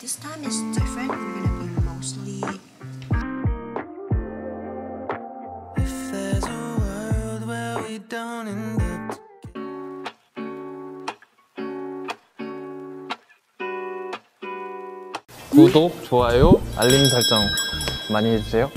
This time is different. We're gonna be mostly If there's a world where we don't end up 구독, 좋아요, 알림 설정 많이 해주세요.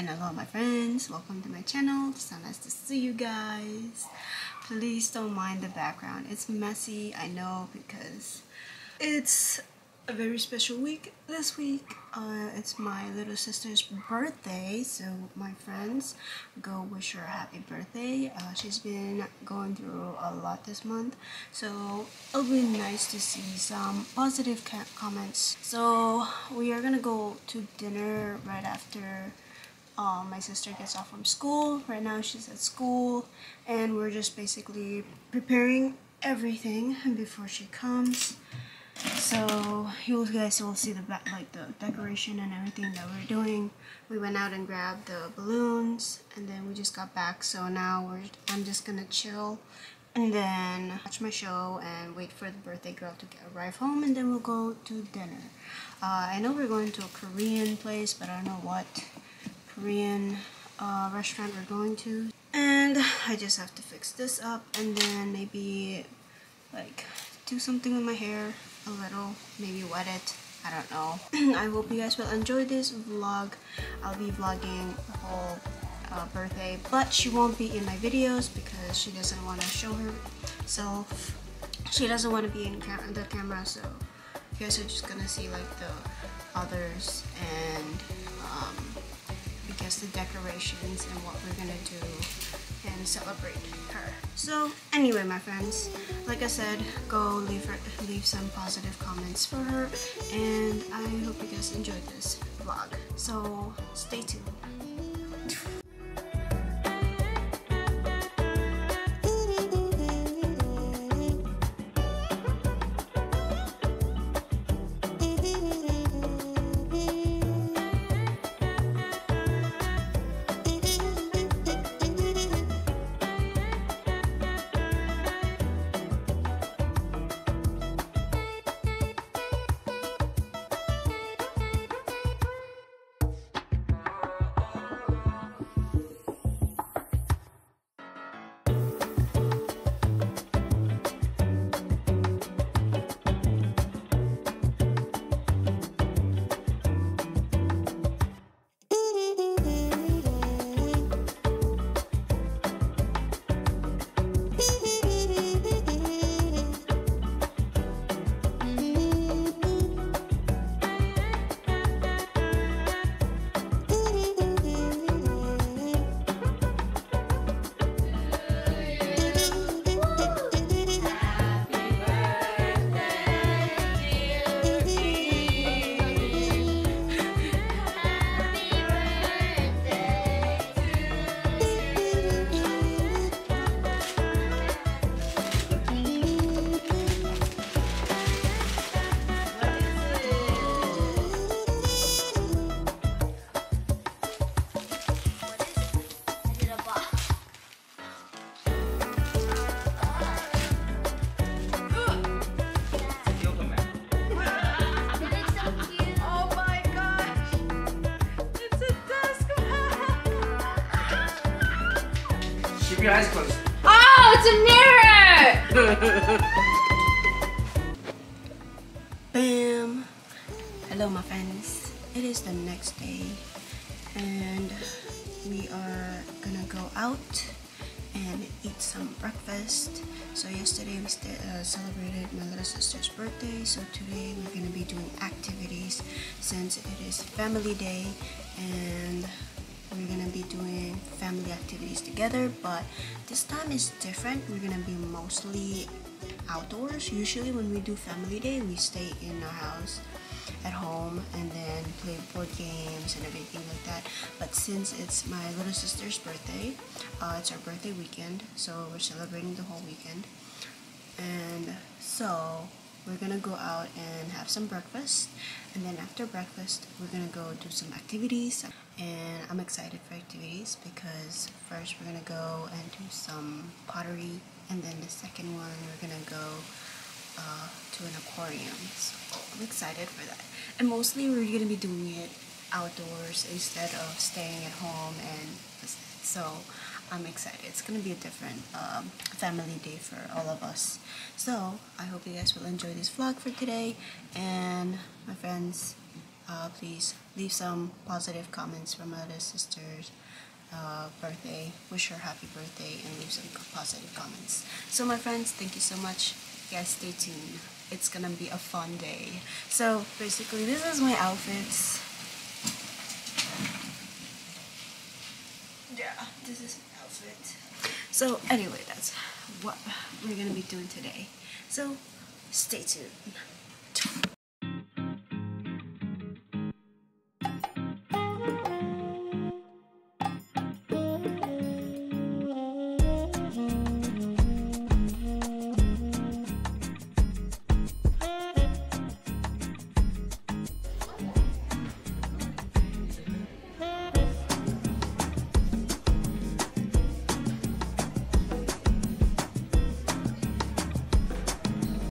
And hello my friends. Welcome to my channel. So nice to see you guys. Please don't mind the background. It's messy, I know, because it's a very special week this week. Uh, it's my little sister's birthday, so my friends go wish her a happy birthday. Uh, she's been going through a lot this month, so it'll be nice to see some positive comments. So we are gonna go to dinner right after um, my sister gets off from school. Right now she's at school, and we're just basically preparing everything before she comes. So you guys will see the like the decoration and everything that we're doing. We went out and grabbed the balloons, and then we just got back. So now we're I'm just gonna chill, and then watch my show and wait for the birthday girl to get, arrive home, and then we'll go to dinner. Uh, I know we're going to a Korean place, but I don't know what Korean uh, restaurant we're going to. And I just have to fix this up, and then maybe like do something with my hair a little maybe wet it. I don't know. I hope you guys will enjoy this vlog. I'll be vlogging the whole uh, birthday but she won't be in my videos because she doesn't want to show herself. She doesn't want to be in the camera so you guys are just gonna see like the others and um, Guess the decorations and what we're gonna do and celebrate her. So anyway, my friends, like I said, go leave her leave some positive comments for her, and I hope you guys enjoyed this vlog. So stay tuned. Keep your eyes closed. Oh, it's a mirror! Bam! Hello, my friends. It is the next day, and we are gonna go out and eat some breakfast. So yesterday we uh, celebrated my little sister's birthday. So today we're gonna be doing activities since it is family day, and we're gonna be doing family activities together. But this time is different. We're gonna be mostly outdoors. Usually when we do family day, we stay in our house at home and then play board games and everything like that. But since it's my little sister's birthday, uh, it's our birthday weekend, so we're celebrating the whole weekend. And so we're gonna go out and have some breakfast, and then after breakfast, we're gonna go do some activities. And I'm excited for activities because first we're gonna go and do some pottery, and then the second one we're gonna go uh, to an aquarium. So I'm excited for that. And mostly we're gonna be doing it outdoors instead of staying at home and so I'm excited. It's gonna be a different um, family day for all of us. So I hope you guys will enjoy this vlog for today. And my friends, uh, please leave some positive comments for my little sister's uh, birthday. Wish her happy birthday and leave some positive comments. So my friends, thank you so much. You guys stay tuned. It's gonna be a fun day. So basically, this is my outfits. Yeah, this is my outfit. So anyway, that's what we're gonna be doing today. So stay tuned.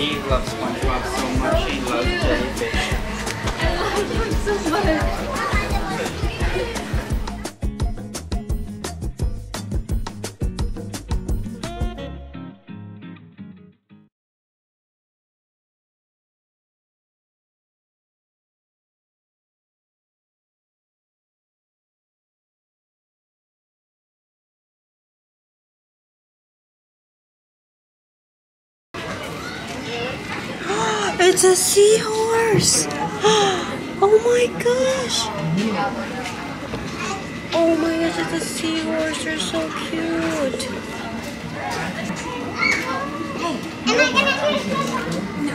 He loves SpongeBob so much. He loves jellyfish. It's a seahorse. Oh my gosh. Oh my gosh, it's a seahorse. They're so cute. Hey, am I gonna No,